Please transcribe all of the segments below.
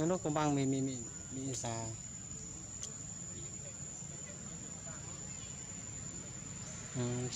Ano kung bang may, may, may, may isa. Hmm,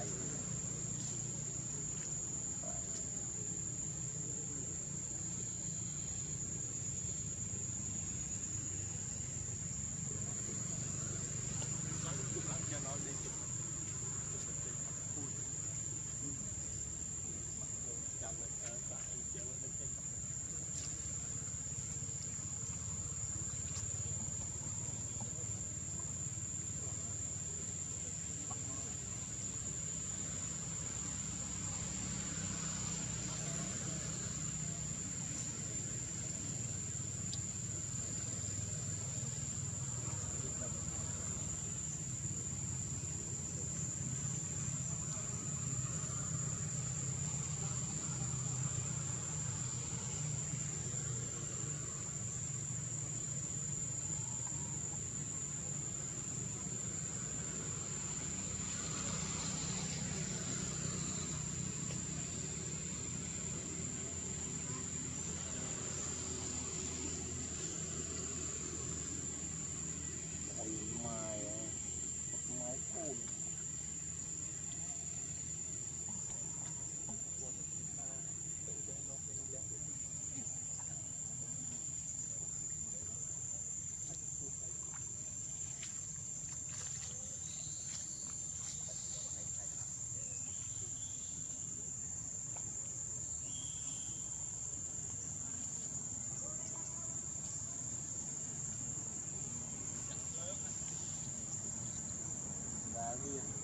guys. Yeah.